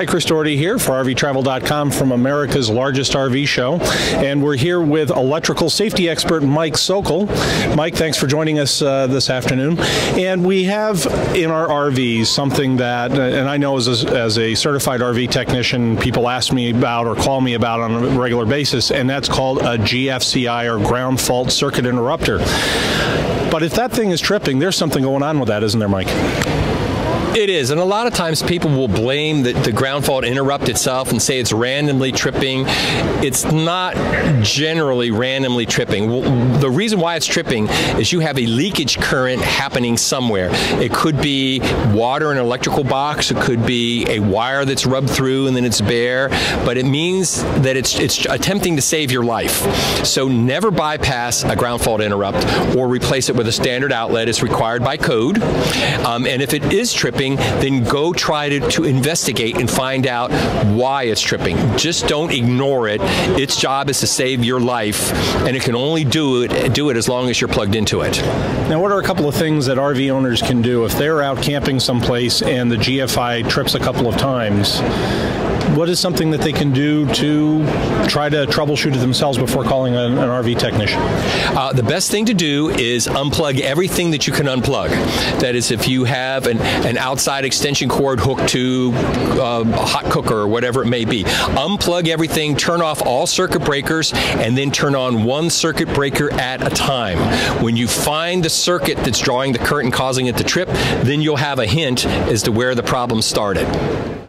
Hi, Chris Dougherty here for RVTravel.com from America's largest RV show. And we're here with electrical safety expert Mike Sokol. Mike, thanks for joining us uh, this afternoon. And we have in our RVs something that, and I know as a, as a certified RV technician, people ask me about or call me about on a regular basis, and that's called a GFCI or ground fault circuit interrupter. But if that thing is tripping, there's something going on with that, isn't there, Mike? It is, and a lot of times people will blame the, the, ground fault interrupt itself and say it's randomly tripping. It's not generally randomly tripping. The reason why it's tripping is you have a leakage current happening somewhere. It could be water in an electrical box, it could be a wire that's rubbed through and then it's bare, but it means that it's, it's attempting to save your life. So never bypass a ground fault interrupt or replace it with a standard outlet. It's required by code. Um, and if it is tripping, tripping, then go try to, to investigate and find out why it's tripping. Just don't ignore it. Its job is to save your life, and it can only do it do it as long as you're plugged into it. Now, what are a couple of things that RV owners can do if they're out camping someplace and the GFI trips a couple of times? What is something that they can do to try to troubleshoot it themselves before calling an, an RV technician? Uh, the best thing to do is unplug everything that you can unplug. That is, if you have an, an outside extension cord hooked to uh, a hot cooker or whatever it may be, unplug everything, turn off all circuit breakers, and then turn on one circuit breaker at a time. When you find the circuit that's drawing the current and causing it to trip, then you'll have a hint as to where the problem started.